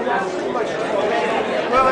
Well,